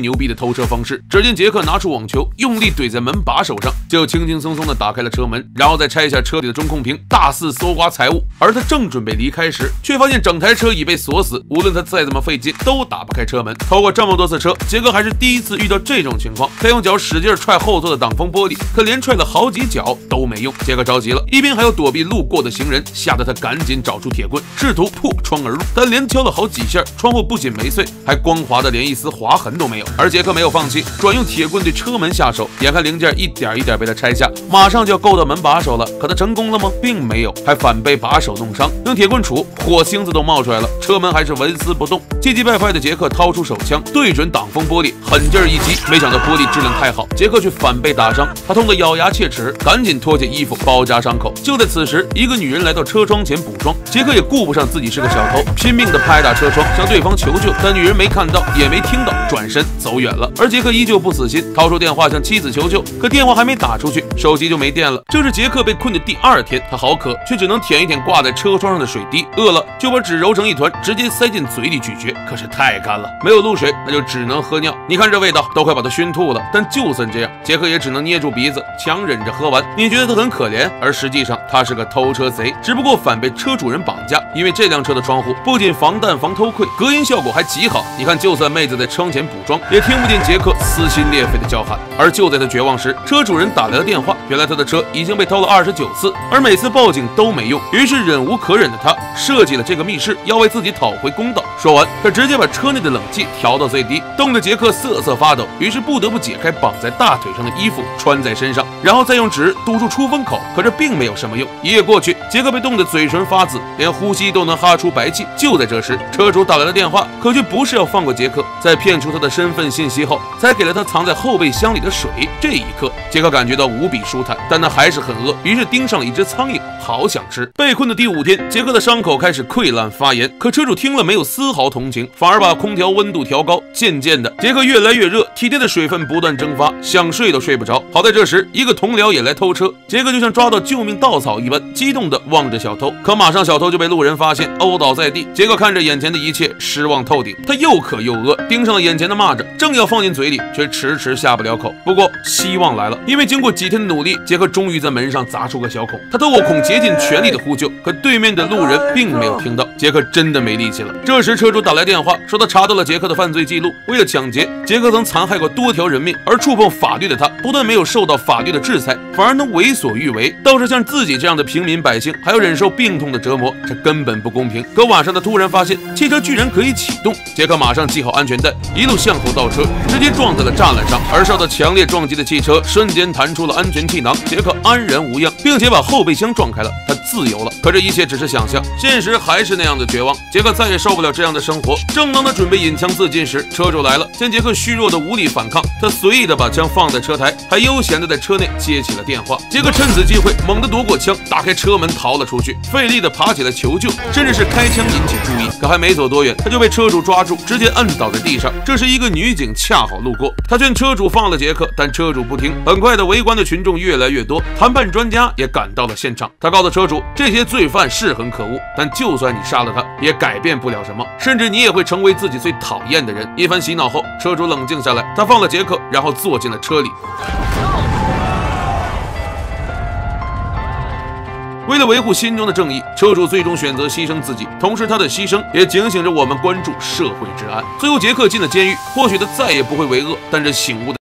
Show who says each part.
Speaker 1: 牛逼的偷车方式。只见杰克拿出网球，用力怼在门把手上，就轻轻松松地打开了车门，然后再拆下车里的中控屏，大肆搜刮财物。而他正准备离开时，却发现整台车已被锁死，无论他再怎么费劲，都打不开车门。偷过这么多次车，杰克还是第一次遇到这种情况。他用脚使劲踹后座的挡风玻璃，可连踹了好几脚都没用。杰克着急了，一边还要躲避路过的行人，吓得他赶紧找出铁棍，试图破窗而入。但连敲了好几下，窗户不仅没碎，还光滑的连一丝划痕都没有。而杰克没有放弃，转用铁棍对车门下手。眼看零件一点一点被他拆下，马上就要够到门把手了。可他成功了吗？并没有，还反被把手弄伤。用铁棍杵，火星子都冒出来了，车门还是纹丝不动。气急败坏的杰克掏出手枪，对准挡风玻璃，狠劲儿一击。没想到玻璃质量太好，杰克却反被打伤。他痛得咬牙切齿，赶紧脱下衣服包扎伤口。就在此时，一个女人来到车窗前补妆，杰克也顾不上自己是个小偷，拼命的拍打车窗向对方求救。但女人没看到，也没听到，转身走远了。而杰克依旧不死心，掏出电话向妻子求救。可电话还没打出去，手机就没电了。这是杰克被困的第二天，他好渴，却只能舔一舔挂在车窗上的水滴。饿了。就把纸揉成一团，直接塞进嘴里咀嚼。可是太干了，没有露水，那就只能喝尿。你看这味道，都快把他熏吐了。但就算这样，杰克也只能捏住鼻子，强忍着喝完。你觉得他很可怜，而实际上他是个偷车贼，只不过反被车主人绑架。因为这辆车的窗户不仅防弹防偷窥，隔音效果还极好。你看，就算妹子在窗前补妆，也听不见杰克撕心裂肺的叫喊。而就在他绝望时，车主人打来了电话，原来他的车已经被偷了二十九次，而每次报警都没用。于是忍无可忍的他设计了这个密室，要为自己讨回公道。说完，他直接把车内的冷气调到最低，冻得杰克瑟瑟发抖。于是不得不解开绑在大腿上的衣服穿在身上，然后再用纸堵住出风口。可这并没有什么用。一夜过去，杰克被冻得嘴唇发紫，连呼吸都能哈出白气。就在这时，车主打来了电话，可却不是要放过杰克，在骗出他的身份信息后，才给了他藏在后备箱里的水。这一刻，杰克感觉到无比舒坦，但他还是很饿，于是盯上了一只苍蝇，好想吃。被困的第五天，杰克的伤口开始溃烂发炎，可车主听了没有丝毫同情，反而把空调温度调高。渐渐的，杰克越来越热，体内的水分不断蒸发，想睡都睡不着。好在这时，一个同僚也来偷车，杰克就像抓到救命稻草一般，激动地望着小偷。可马上小偷就被路人发现，殴倒在地。杰克看着眼前的一切，失望透顶。他又渴又饿，盯上了眼前的蚂蚱，正要放进嘴里，却迟迟下不了口。不过希望来了，因为经过几天的努力，杰克终于在门上砸出个小孔。他透过孔竭尽全力的呼救，可对面的路人并没有听到。杰克真的没力气了。这时车主打来电话，说他查到了杰克的犯罪记录。为了抢劫，杰克曾残害过多条人命，而触碰法律的他，不但没有受到法律的制裁，反而能为所欲为。倒是像自己这样的平民百姓，还要忍受病痛的折磨，这根本不公平。可晚上他突然发现汽车居然可以启动，杰克马上系好安全带，一路向后倒车，直接撞在了栅栏上。而受到强烈撞击的汽车瞬间弹出了安全气囊，杰克安然无恙，并且把后备箱撞开了，他自由了。可这一切只是想象，现实还是那样的绝望。杰克再也受不了这样的生活。正当他准备引枪自尽时，车主来了，见杰克虚弱的无力反抗，他随意的把枪放在车台，还悠闲的在车内接起了电话。杰克趁此机会猛地夺过枪，打开车门逃了出去，费力的爬起来求救，甚至是开枪引起注意。可还没走多远，他就被车主抓住，直接摁倒在地上。这时一个女警恰好路过，他劝车主放了杰克，但车主不听。很快的，围观的群众越来越多，谈判专家也赶到了现场。他告诉车主，这些罪犯是很可恶，但就算你杀杀了他，也改变不了什么，甚至你也会成为自己最讨厌的人。一番洗脑后，车主冷静下来，他放了杰克，然后坐进了车里。为了维护心中的正义，车主最终选择牺牲自己，同时他的牺牲也警醒着我们关注社会治安。最后，杰克进了监狱，或许他再也不会为恶，但这醒悟的。